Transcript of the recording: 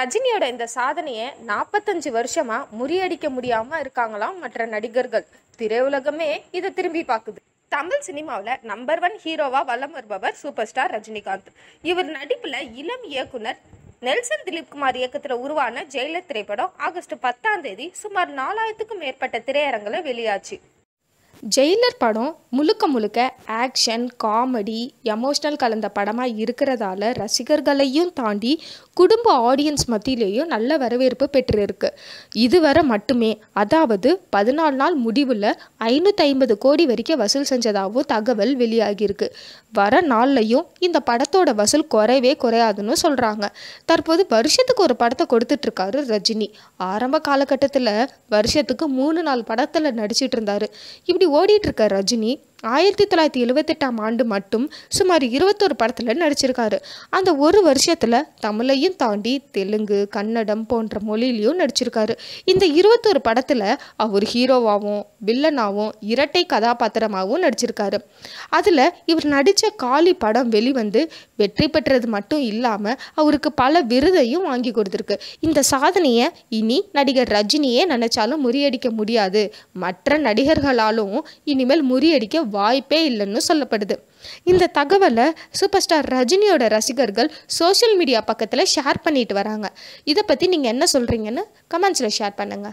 ரஜினியோட இந்த சாதனையை நாற்பத்தஞ்சு வருஷமா முறியடிக்க முடியாம இருக்காங்களாம் மற்ற நடிகர்கள். திரையுலகமே இதை திரும்பி பார்க்குது. தமிழ் சினிமாவில் நம்பர் ஒன் ஹீரோவா வலம் வருபவர் சூப்பர் ஸ்டார் ரஜினிகாந்த். இவர் நடிப்புல இளம் இயக்குனர் நெல்சன் திலீப் குமார் உருவான ஜெயிலர் திரைப்படம் ஆகஸ்ட் பத்தாம் தேதி சுமார் நாலாயிரத்துக்கும் மேற்பட்ட திரையரங்கில் வெளியாச்சு. ஜெயிலர் படம் முழுக்க முழுக்க ஆக்ஷன் காமெடி எமோஷ்னல் கலந்த படமாக இருக்கிறதால ரசிகர்களையும் தாண்டி குடும்ப ஆடியன்ஸ் மத்தியிலேயும் நல்ல வரவேற்பு பெற்றிருக்கு. இதுவரை மட்டுமே அதாவது பதினாலு நாள் முடிவில் ஐநூற்றி ஐம்பது கோடி வரைக்கும் வசூல் செஞ்சதாகவும் தகவல் வெளியாகியிருக்கு. வர நாள்லையும் இந்த படத்தோட வசூல் குறையவே குறையாதுன்னு சொல்கிறாங்க தற்போது வருஷத்துக்கு ஒரு படத்தை கொடுத்துட்ருக்காரு ரஜினி. ஆரம்ப காலகட்டத்தில் வருஷத்துக்கு மூணு நாலு படத்தில் நடிச்சிட்டு இருந்தார் இப்படி ஓடிட்டு இருக்க ரஜினி. ஆயிரத்தி தொள்ளாயிரத்தி எழுவத்தெட்டாம் ஆண்டு மட்டும் சுமார் இருபத்தொரு படத்தில் நடிச்சிருக்காரு. அந்த ஒரு வருஷத்தில் தமிழையும் தாண்டி தெலுங்கு கன்னடம் போன்ற மொழியிலையும் நடிச்சிருக்காரு. இந்த இருபத்தொரு படத்தில் அவர் ஹீரோவாகவும் வில்லனாகவும் இரட்டை கதாபாத்திரமாகவும் நடிச்சிருக்காரு. அதில் இவர் நடித்த காளி படம் வெளிவந்து வெற்றி பெற்றது மட்டும் இல்லாமல் அவருக்கு பல விருதையும் வாங்கி கொடுத்துருக்கு. இந்த சாதனையை இனி நடிகர் ரஜினியே நினைச்சாலும் முறியடிக்க முடியாது. மற்ற நடிகர்களாலும் இனிமேல் முறியடிக்க வாய்ப்பே இல்லைன்னு சொல்லப்படுது. இந்த தகவலை சூப்பர் ஸ்டார் ரஜினியோட ரசிகர்கள் சோஷியல் மீடியா பக்கத்தில் ஷேர் பண்ணிட்டு வராங்க. இதை பற்றி நீங்கள் என்ன சொல்கிறீங்கன்னு கமெண்ட்ஸில் ஷேர் பண்ணுங்கள்